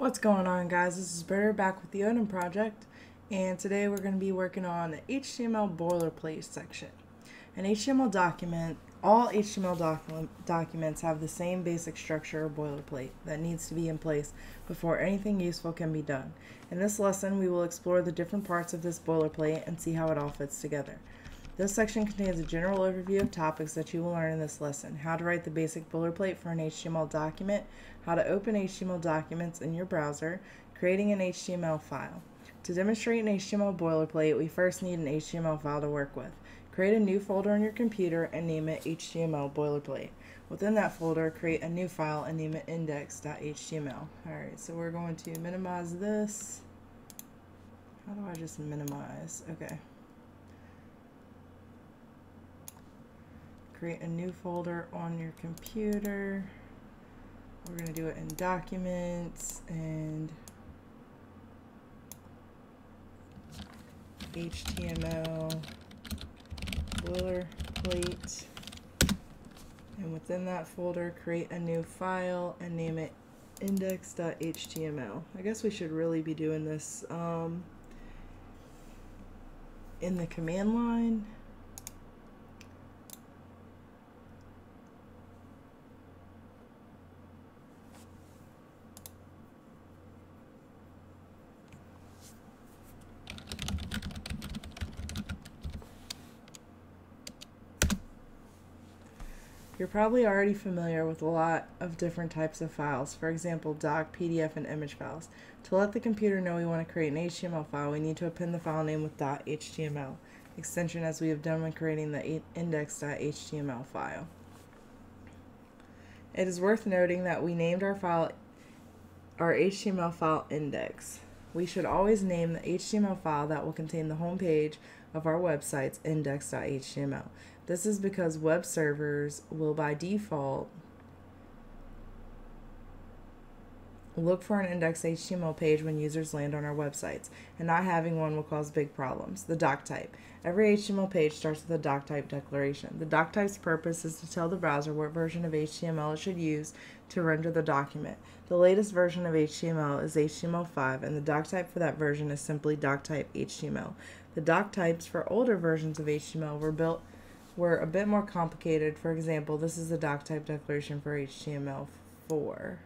What's going on guys? This is Britter back with the Odin project and today we're going to be working on the HTML boilerplate section. An HTML document, all HTML docu documents have the same basic structure or boilerplate that needs to be in place before anything useful can be done. In this lesson we will explore the different parts of this boilerplate and see how it all fits together. This section contains a general overview of topics that you will learn in this lesson. How to write the basic boilerplate for an HTML document, how to open HTML documents in your browser, creating an HTML file. To demonstrate an HTML boilerplate, we first need an HTML file to work with. Create a new folder on your computer and name it HTML boilerplate. Within that folder, create a new file and name it index.html. Alright, so we're going to minimize this. How do I just minimize? Okay. Create a new folder on your computer. We're going to do it in documents and HTML boilerplate. And within that folder, create a new file and name it index.html. I guess we should really be doing this um, in the command line. You're probably already familiar with a lot of different types of files, for example, doc, PDF, and image files. To let the computer know we want to create an HTML file, we need to append the file name with .html extension as we have done when creating the index.html file. It is worth noting that we named our file our HTML file index. We should always name the HTML file that will contain the home page of our websites index.html. This is because web servers will by default look for an index HTML page when users land on our websites, and not having one will cause big problems. The doc type. Every HTML page starts with a doc type declaration. The doc type's purpose is to tell the browser what version of HTML it should use to render the document. The latest version of HTML is HTML5, and the doc type for that version is simply doc type HTML. The doc types for older versions of HTML were built were a bit more complicated. For example, this is the doc type declaration for HTML4.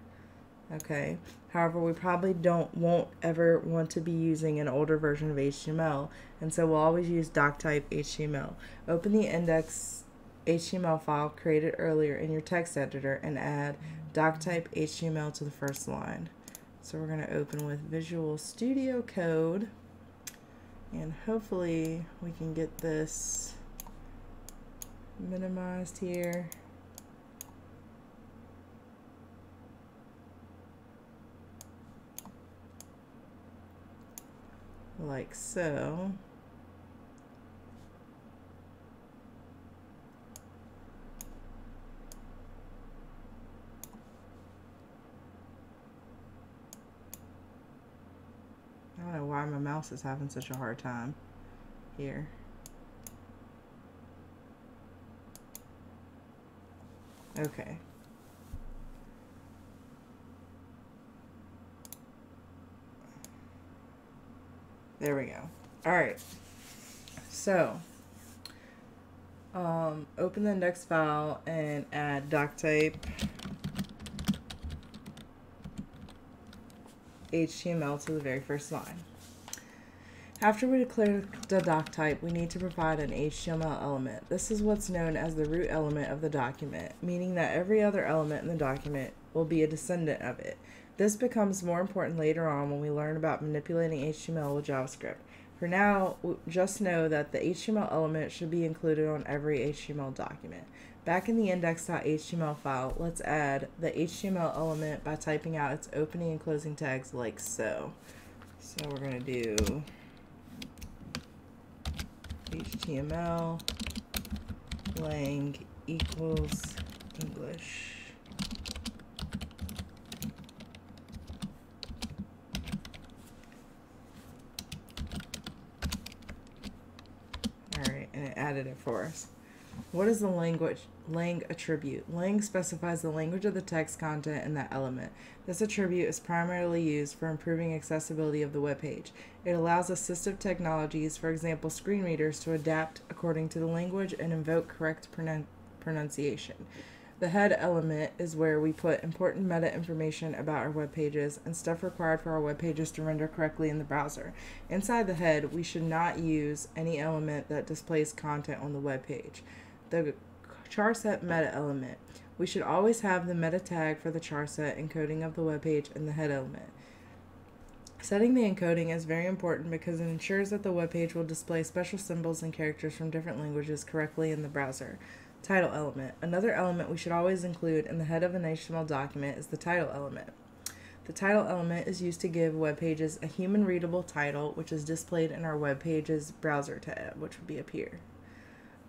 Okay. However, we probably don't won't ever want to be using an older version of HTML, and so we'll always use doc type HTML. Open the index HTML file created earlier in your text editor and add doc type HTML to the first line. So we're going to open with Visual Studio Code, and hopefully we can get this minimized here. Like so. I don't know why my mouse is having such a hard time here. Okay. There we go. All right. So, um, open the index file and add doc type HTML to the very first line. After we declare the doc type, we need to provide an HTML element. This is what's known as the root element of the document, meaning that every other element in the document will be a descendant of it. This becomes more important later on when we learn about manipulating HTML with JavaScript. For now, just know that the HTML element should be included on every HTML document. Back in the index.html file, let's add the HTML element by typing out its opening and closing tags like so. So we're going to do HTML lang equals English. Alright, and it added it for us. What is the language lang attribute? Lang specifies the language of the text content in that element. This attribute is primarily used for improving accessibility of the web page. It allows assistive technologies, for example, screen readers, to adapt according to the language and invoke correct pronun- pronunciation. The head element is where we put important meta information about our web pages and stuff required for our web pages to render correctly in the browser. Inside the head, we should not use any element that displays content on the web page. The charset meta element. We should always have the meta tag for the charset encoding of the web page in the head element. Setting the encoding is very important because it ensures that the web page will display special symbols and characters from different languages correctly in the browser. Title element. Another element we should always include in the head of an HTML document is the title element. The title element is used to give web pages a human readable title, which is displayed in our web page's browser tab, which would be up here.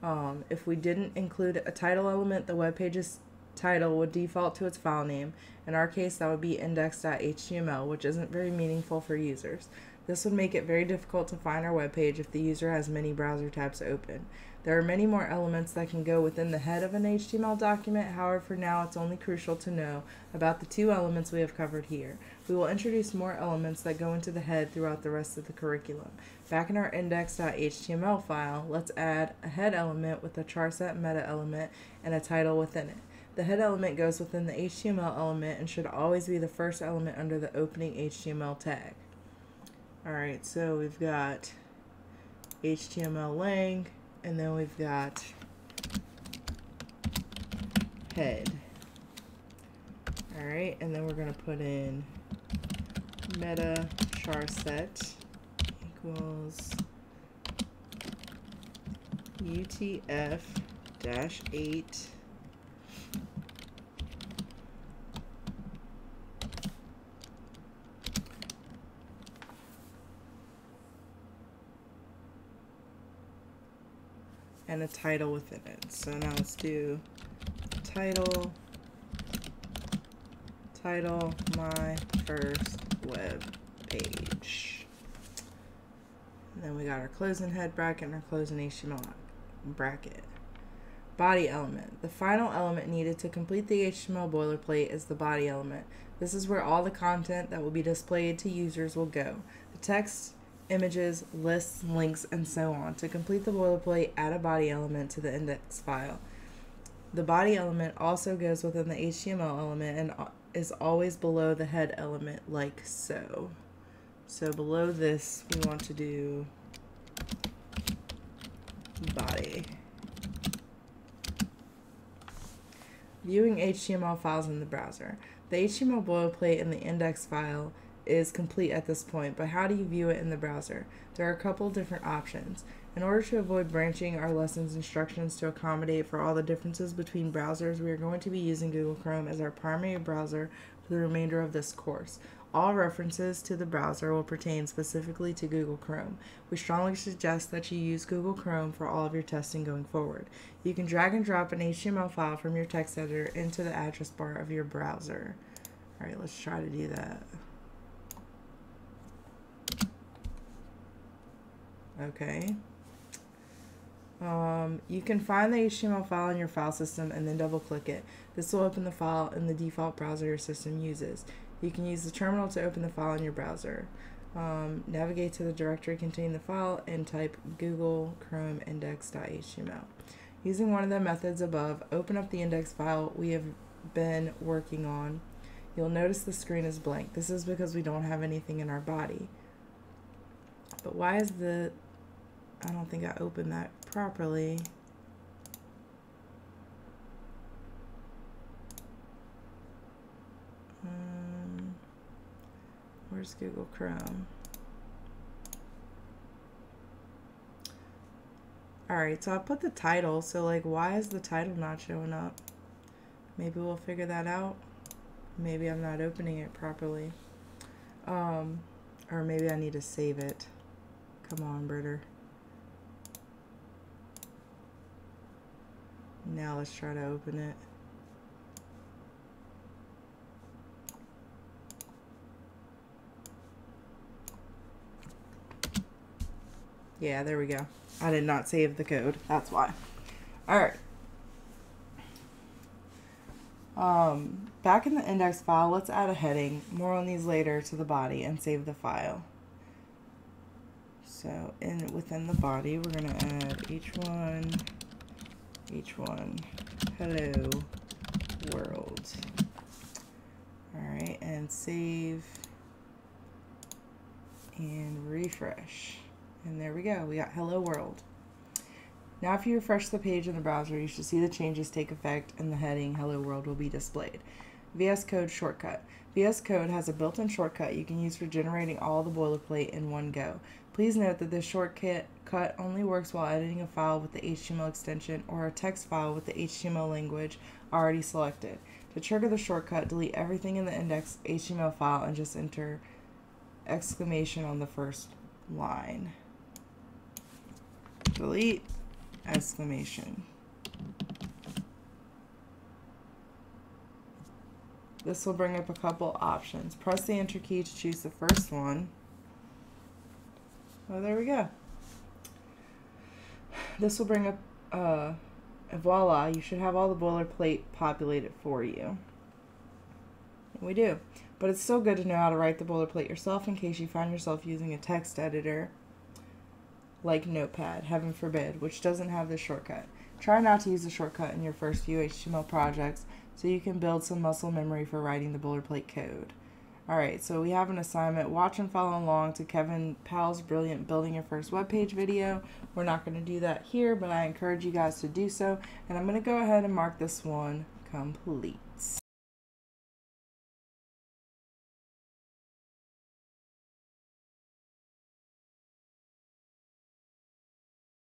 Um, if we didn't include a title element, the web page's title would default to its file name. In our case, that would be index.html, which isn't very meaningful for users. This would make it very difficult to find our web page if the user has many browser tabs open. There are many more elements that can go within the head of an HTML document, however, for now it's only crucial to know about the two elements we have covered here. We will introduce more elements that go into the head throughout the rest of the curriculum. Back in our index.html file, let's add a head element with a charset meta element and a title within it. The head element goes within the HTML element and should always be the first element under the opening HTML tag. Alright, so we've got HTML lang, and then we've got head. All right, and then we're gonna put in meta charset equals UTF dash eight and a title within it. So now let's do title, title, my first web page. And then we got our closing head bracket and our closing HTML bracket. Body element. The final element needed to complete the HTML boilerplate is the body element. This is where all the content that will be displayed to users will go. The text images, lists, links, and so on. To complete the boilerplate, add a body element to the index file. The body element also goes within the HTML element and is always below the head element, like so. So below this, we want to do body. Viewing HTML files in the browser. The HTML boilerplate in the index file is complete at this point, but how do you view it in the browser? There are a couple different options. In order to avoid branching our lessons instructions to accommodate for all the differences between browsers, we are going to be using Google Chrome as our primary browser for the remainder of this course. All references to the browser will pertain specifically to Google Chrome. We strongly suggest that you use Google Chrome for all of your testing going forward. You can drag and drop an HTML file from your text editor into the address bar of your browser. All right, let's try to do that. Okay. Um, you can find the HTML file in your file system and then double click it. This will open the file in the default browser your system uses. You can use the terminal to open the file in your browser. Um, navigate to the directory containing the file and type google chrome index.html. Using one of the methods above, open up the index file we have been working on. You'll notice the screen is blank. This is because we don't have anything in our body. But why is the I don't think I opened that properly. Um, where's Google Chrome? Alright, so I put the title, so like why is the title not showing up? Maybe we'll figure that out. Maybe I'm not opening it properly. Um, or maybe I need to save it. Come on, Britter. Now let's try to open it. Yeah, there we go. I did not save the code. That's why. Alright, Um, back in the index file, let's add a heading. More on these later to the body and save the file. So in within the body, we're going to add h1, h1, hello world. All right, and save and refresh. And there we go. We got hello world. Now if you refresh the page in the browser, you should see the changes take effect and the heading Hello World will be displayed. VS Code shortcut. VS Code has a built-in shortcut you can use for generating all the boilerplate in one go. Please note that this shortcut only works while editing a file with the HTML extension or a text file with the HTML language already selected. To trigger the shortcut, delete everything in the index HTML file and just enter exclamation on the first line. Delete exclamation. This will bring up a couple options. Press the enter key to choose the first one. Oh, there we go. This will bring up, uh, voila, you should have all the boilerplate populated for you. we do. But it's still good to know how to write the boilerplate yourself in case you find yourself using a text editor like Notepad, heaven forbid, which doesn't have this shortcut. Try not to use the shortcut in your first few HTML projects so you can build some muscle memory for writing the boilerplate code. Alright, so we have an assignment. Watch and follow along to Kevin Powell's brilliant Building Your First Web Page video. We're not going to do that here, but I encourage you guys to do so. And I'm going to go ahead and mark this one complete.